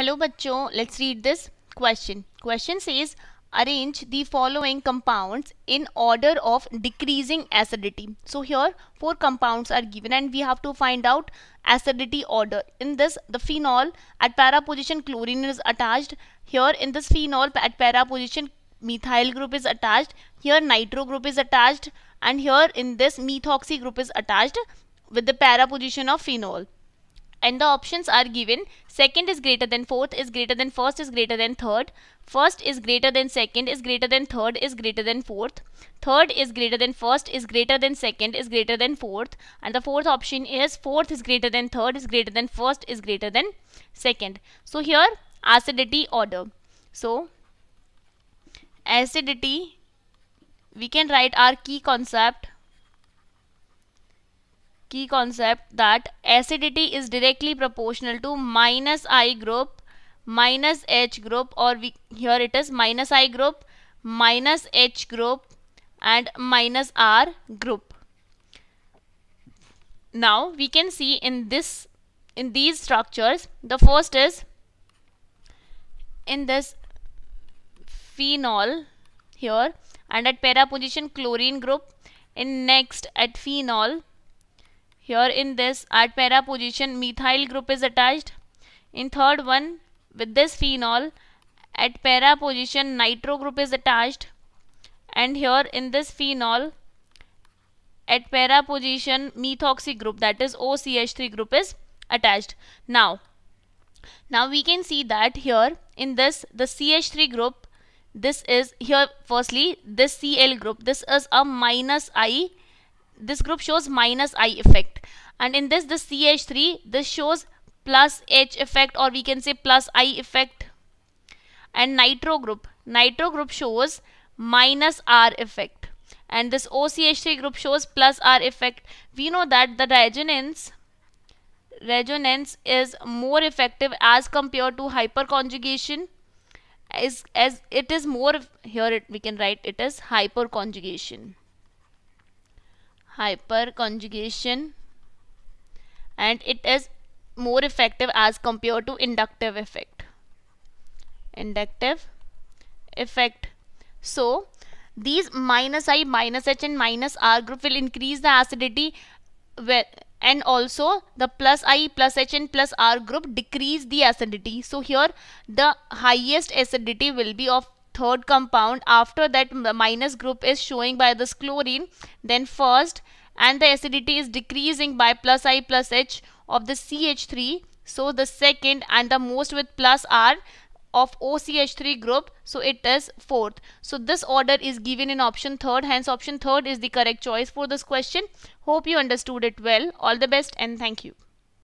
Hello bachcho, let's read this question. Question says arrange the following compounds in order of decreasing acidity. So here four compounds are given and we have to find out acidity order. In this the phenol at para position chlorine is attached. Here in this phenol at para position methyl group is attached. Here nitro group is attached and here in this methoxy group is attached with the para position of phenol and the options are given second is greater than fourth is greater than first is greater than third first is greater than second is greater than third is greater than fourth third is greater than first is greater than second is greater than fourth and the fourth option is fourth is greater than third is greater than first is greater than second so here acidity order so acidity we can write our key concept key concept that acidity is directly proportional to minus I group minus H group or we, here it is minus I group minus H group and minus R group. Now we can see in this in these structures the first is in this phenol here and at para position chlorine group in next at phenol here in this at para position methyl group is attached. In third one with this phenol at para position nitro group is attached. And here in this phenol at para position methoxy group that is OCH3 group is attached. Now, now we can see that here in this the CH3 group this is here firstly this Cl group this is a minus I this group shows minus I effect. And in this the CH3 this shows plus H effect or we can say plus I effect. And nitro group nitro group shows minus R effect. And this OCH3 group shows plus R effect. We know that the resonance resonance is more effective as compared to hyperconjugation. Is as it is more here it, we can write it as hyperconjugation hyperconjugation and it is more effective as compared to inductive effect. Inductive effect. So these minus i minus h and minus r group will increase the acidity and also the plus i plus h and plus r group decrease the acidity. So here the highest acidity will be of third compound. After that the minus group is showing by this chlorine. Then first and the acidity is decreasing by plus i plus h of the CH3 so the second and the most with plus R of OCH3 group. So it is fourth. So this order is given in option third. Hence option third is the correct choice for this question. Hope you understood it well. All the best and thank you